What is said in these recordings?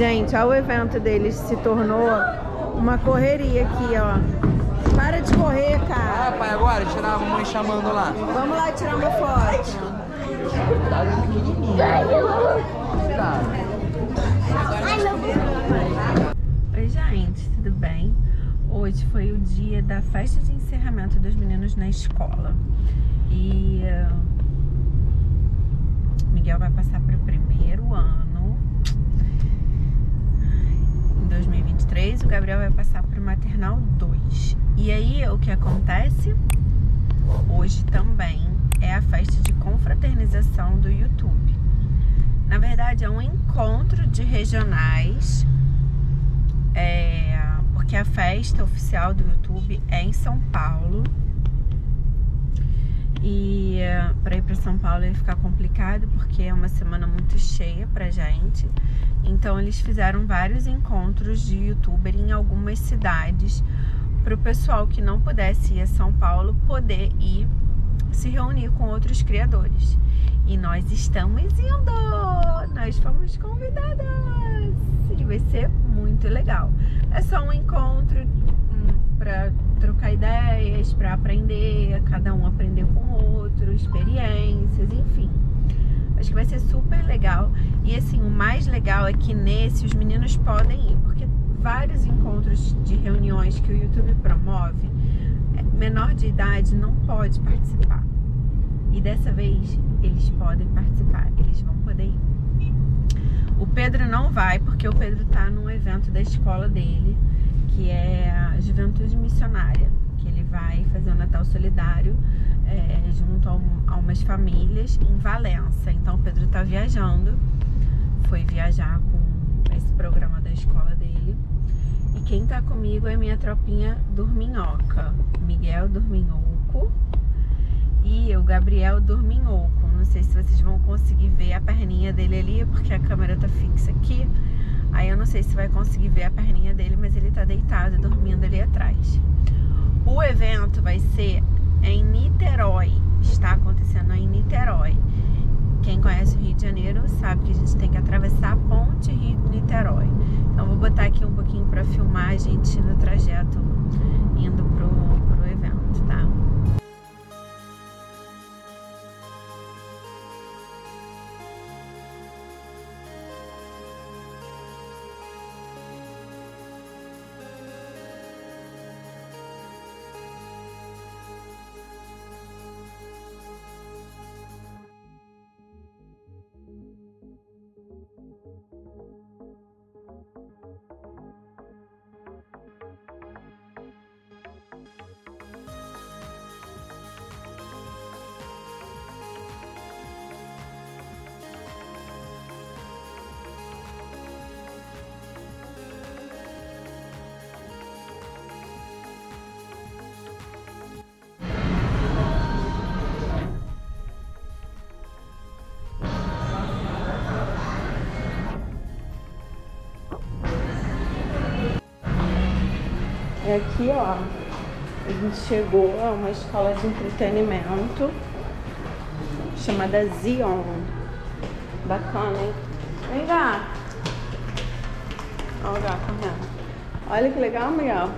Gente, olha o evento deles se tornou uma correria aqui, ó. Para de correr, cara. Ah, pai, agora tirar a mamãe chamando lá. Vamos lá tirar uma foto. Oi, gente, tudo bem? Hoje foi o dia da festa de encerramento dos meninos na escola. E uh, Miguel vai passar para o primeiro ano. Em 2023, o Gabriel vai passar para o maternal 2. E aí, o que acontece? Hoje também é a festa de confraternização do YouTube. Na verdade, é um encontro de regionais, é, porque a festa oficial do YouTube é em São Paulo. E é, para ir para São Paulo ia ficar complicado porque é uma semana muito cheia pra gente. Então eles fizeram vários encontros de youtuber em algumas cidades para o pessoal que não pudesse ir a São Paulo poder ir se reunir com outros criadores. E nós estamos indo! Nós fomos convidadas! E vai ser muito legal. É só um encontro hum, para trocar ideias, para aprender, cada um aprender com o outro, experiências, enfim. Acho que vai ser super legal. E assim, o mais legal é que nesse os meninos podem ir, porque vários encontros de reuniões que o YouTube promove, é, menor de idade não pode participar. E dessa vez eles podem participar, eles vão poder ir. O Pedro não vai, porque o Pedro tá num evento da escola dele, que é a Juventude Missionária, que ele vai fazer o um Natal Solidário é, junto a, um, a, umas famílias em Valença. Então o Pedro tá viajando, foi viajar com esse programa da escola dele. E quem tá comigo é minha tropinha Dorminhoca, Miguel Dorminhoco e o Gabriel Dorminhoco. Não sei se vocês vão conseguir ver a perninha dele ali, porque a câmera tá fixa aqui. Aí eu não sei se vai conseguir ver a perninha dele, mas ele tá deitado, dormindo ali atrás. O evento vai ser em Niterói. Está acontecendo em Niterói. Quem conhece o Rio de Janeiro sabe que a gente tem que atravessar a ponte Rio-Niterói. Então vou botar aqui um pouquinho para filmar a gente no trajeto indo pro, pro evento, tá? É aqui, ó. A gente chegou a uma escola de entretenimento chamada Zion. Bacana, hein? Vem cá. Olha o gato correndo. Olha que legal, Miguel.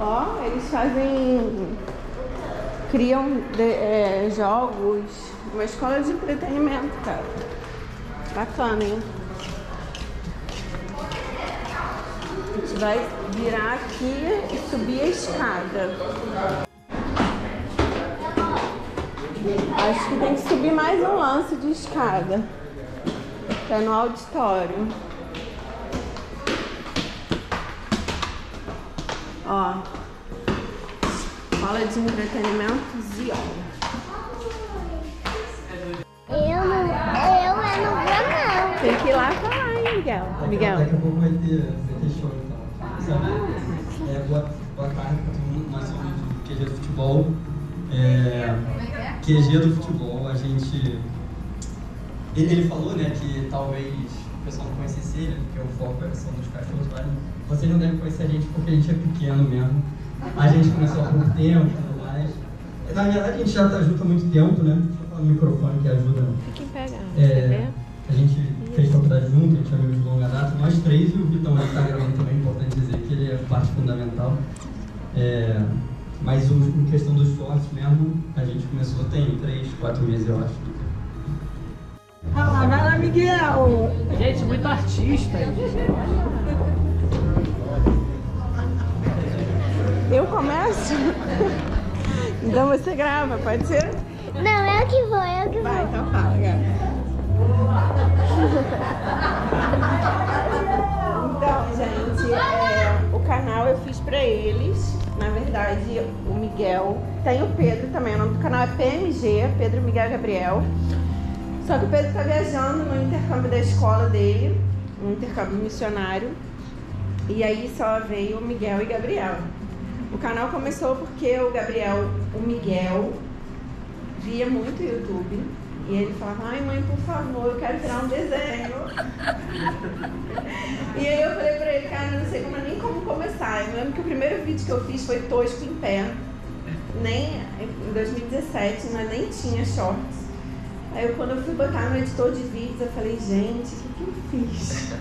Ó, eles fazem. criam de, é, jogos. Uma escola de entretenimento, cara. Bacana, hein? Vai virar aqui e subir a escada. Acho que tem que subir mais um lance de escada. É no auditório. Ó. Escola de entretenimento Zion. Eu não, eu, eu não vou não. Tem que ir lá falar, hein, Miguel? Miguel. Daqui a pouco vai ter, vai ter show? É, boa, boa tarde para todo mundo. Nós somos do QG do Futebol. É, QG do Futebol, a gente. Ele, ele falou, né, que talvez o pessoal não conhecesse ele, porque o foco é são dos cachorros, mas vocês não devem conhecer a gente porque a gente é pequeno mesmo. A gente começou há pouco tempo e tudo mais. Na verdade, a gente já está junto há muito tempo, né? Deixa eu falar no microfone que ajuda. Fiquem pegando. É, a gente fez faculdade junto, a gente é amigo de longa data, nós três, e o Vitão ele está gravando também, é importante dizer que ele é parte fundamental. É, mas o, em questão dos shorts mesmo, a gente começou tem três, quatro meses, eu acho. Vai lá, vai lá, Miguel! Gente, muito artista. Eu começo? Então você grava, pode ser? Não, eu que vou, eu que Vai, vou. então fala, Gabi. Então, gente, é, canal eu fiz pra eles. Na verdade, o Miguel. Tem o Pedro também. O nome do canal é PMG, Pedro Miguel Gabriel. Só que o Pedro tá viajando no intercâmbio da escola dele, um intercâmbio missionário. E aí só veio o Miguel e Gabriel. O canal começou porque o Gabriel, o Miguel, via muito YouTube. E ele falava, ai mãe, por favor, eu quero tirar um desenho. e aí eu falei pra ele, cara, eu não sei como, nem como começar. Eu lembro que o primeiro vídeo que eu fiz foi tosco em pé. Nem, em 2017, mas nem tinha shorts. Aí eu, quando eu fui botar no editor de vídeos, eu falei, gente, o que, que eu fiz?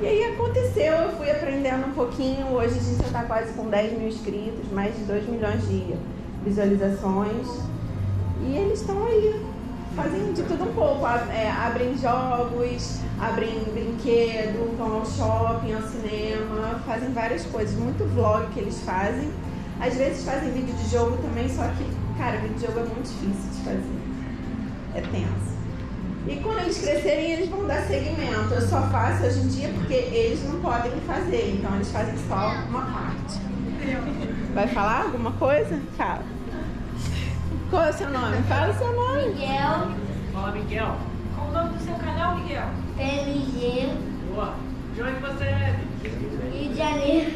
E aí aconteceu, eu fui aprendendo um pouquinho. Hoje a gente já está quase com 10 mil inscritos, mais de 2 milhões de visualizações. E eles estão aí, fazem de tudo um pouco. É, abrem jogos, abrem brinquedo, vão ao shopping, ao cinema, fazem várias coisas. Muito vlog que eles fazem. Às vezes fazem vídeo de jogo também, só que, cara, vídeo de jogo é muito difícil de fazer. É tenso. E quando eles crescerem, eles vão dar seguimento. Eu só faço hoje em dia porque eles não podem fazer, então eles fazem só uma parte. Vai falar alguma coisa? Fala. Qual é o seu nome? Fala o seu nome. Miguel, Fala, Miguel. Qual o nome do seu canal, Miguel? PMG, Boa. De onde você é? Rio de Janeiro.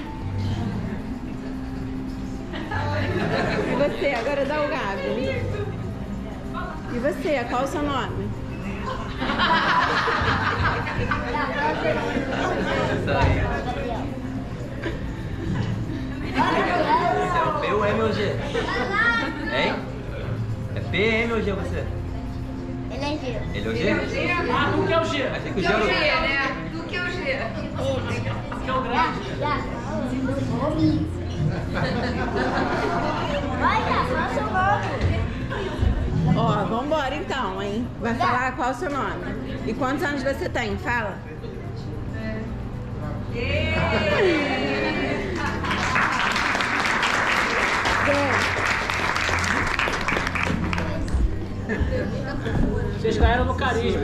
E você? Agora dá o Gabi. E você? Qual é o seu nome? É P ou M ou G? Hein? É P, M ou G você? Ele é Gil. Ele é o G? Ah, tu que é o G. Achei que o G era o... né? Do que o G? Tu que é o grande. Já, Vai, já, qual é o seu nome? Ó, vambora então, hein? Vai falar qual é o seu nome. E quantos anos você tem? Fala. Vocês ganharam no carisma?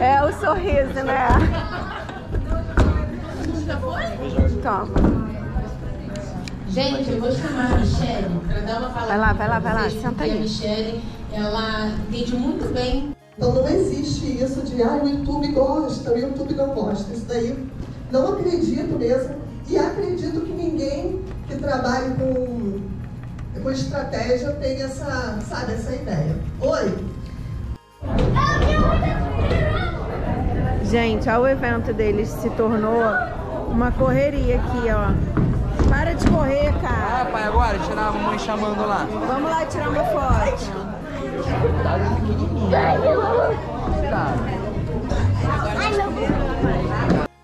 É o sorriso, né? Toma. Gente, eu vou chamar a Michelle para dar uma palavra. Vai lá, vai lá, vai lá, senta aí. A Michelle, ela entende muito bem Então não existe isso de ah, o YouTube gosta, o YouTube não gosta. Isso daí não acredito mesmo. E acredito que ninguém que trabalhe com, com estratégia tem essa, sabe, essa ideia. Oi? Gente, ó, o evento deles se tornou uma correria aqui, ó. Para de correr, Ah, cara. pai, agora, tirar a mamãe chamando lá. Vamos lá tirar uma foto. Ai, meu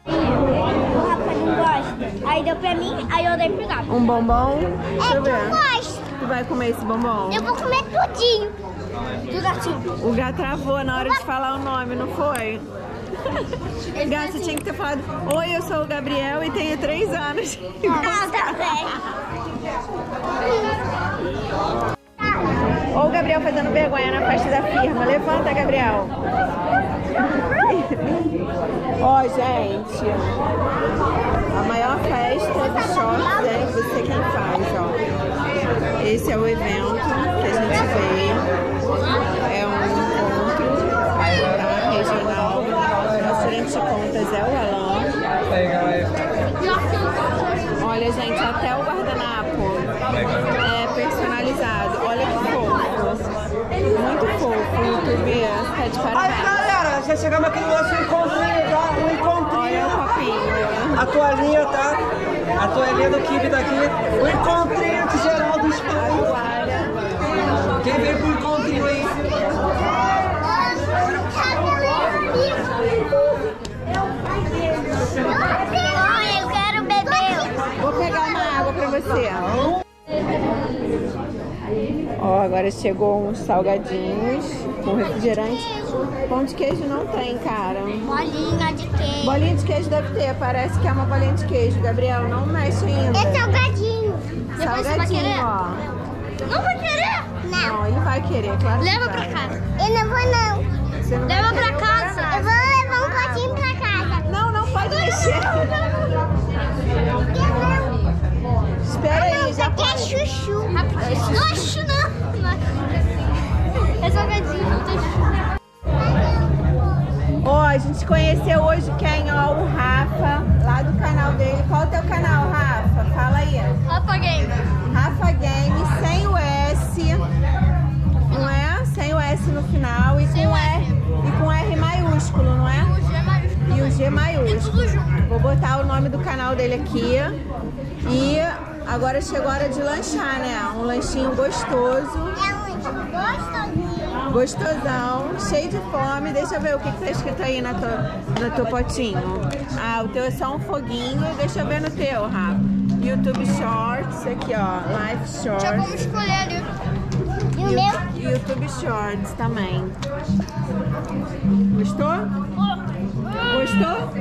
O Rafa não gosta. Aí deu pra mim, aí eu dei pro Gabi. Um bombom. Deixa É que eu ver. Vai comer esse bombom? Eu vou comer tudinho. Tudo assim. O Gá travou na hora de falar o nome, não foi? Faz você tinha que ter falado Oi, eu sou o Gabriel e tenho três anos. Não, tá bem. Olha o Gabriel fazendo vergonha na festa da firma. Levanta, Gabriel. Ó, gente. A maior festa do shorts é você quem faz, ó. Esse é o evento que a gente veio. É um encontro tá, regional. Nosso gerente de contas é o Alan. Olha, gente, até o guardanapo é personalizado. Olha que fofo. Muito fofo. O YouTube tá de Aí, parabéns. galera, já chegamos aqui no nosso encontrinho, tá? Um Olha encontrinho. o copinho. A toalhinha, tá? A toalhinha do Kibe daqui. O encontrinho que Geraldo dos. Quem veio pro encontro aí? Eu quero beber. Vou pegar uma água pra você. Ó, agora chegou uns salgadinhos com refrigerante. Pão de queijo não tem, cara. Bolinha de queijo. Bolinha de queijo deve ter, parece que é uma bolinha de queijo. Gabriel, não mexe ainda. É salgadinho. Depois você vai querer? ó. Não vai querer? Não. Não, ele vai querer, claro que Leva vai. pra casa. Eu não vou não. Você não Leva pra casa. Eu vou levar um potinho pra casa. Não, não pode mexer. Espera aí, já aqui é chuchu. Não é chuchu, não. É salgadinho, não tem chuchu. Ó, a gente conheceu hoje quem? Ó, o Rafa, lá do canal dele. Qual é o teu canal, Rafa? Tudo junto. Vou botar o nome do canal dele aqui. E agora chegou a hora de lanchar, né? Um lanchinho gostoso, É muito gostosinho. gostosão, cheio de fome. Deixa eu ver o que, que tá escrito aí na tua, no teu potinho. Ah, o teu é só um foguinho. Deixa eu ver no teu, Rafa. YouTube Shorts, aqui ó, Live Já vamos Shorts. escolher ali. E o meu? YouTube Shorts também. Gostou? Gostou?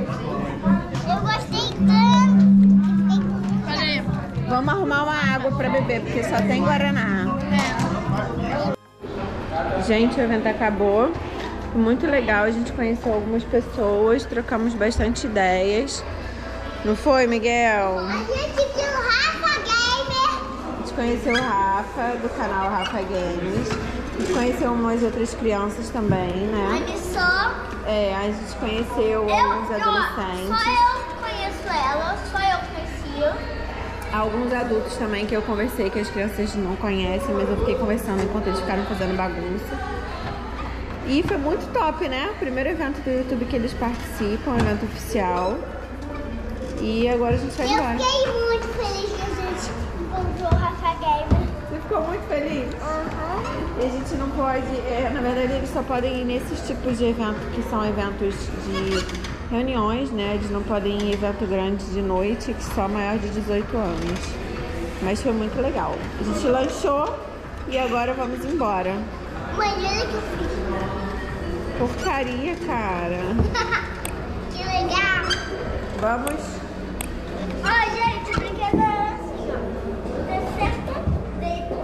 Vamos arrumar uma água pra beber, porque só tem Guaraná. Gente, o evento acabou. Foi muito legal, a gente conheceu algumas pessoas, trocamos bastante ideias. Não foi, Miguel? A gente viu o Rafa Gamer. A gente conheceu o Rafa, do canal Rafa Games. A gente conheceu umas outras crianças também, né? Olha só. É, a gente conheceu Eu, alguns adolescentes. só eu conheço ela, só eu conhecia. Alguns adultos também que eu conversei, que as crianças não conhecem, mas eu fiquei conversando enquanto eles ficaram fazendo bagunça. E foi muito top, né? O primeiro evento do YouTube que eles participam, um evento oficial. E agora a gente vai Eu embora. fiquei muito feliz que a gente encontrou o Rafa Gamer. Você ficou muito feliz? E a gente não pode, é, na verdade eles só podem ir nesses tipos de eventos que são eventos de reuniões, né? Eles não podem ir em evento grande de noite, que só maior de 18 anos. Mas foi muito legal. A gente lanchou e agora vamos embora. Mãe, olha que eu fiz. Porcaria, cara. que legal. Vamos. Ó, gente, o brinquedo é assim, ó. Deita.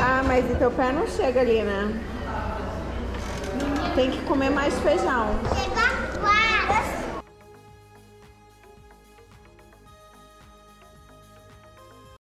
Ah, mas e teu pé não chega ali, né? Tem que comer mais feijão.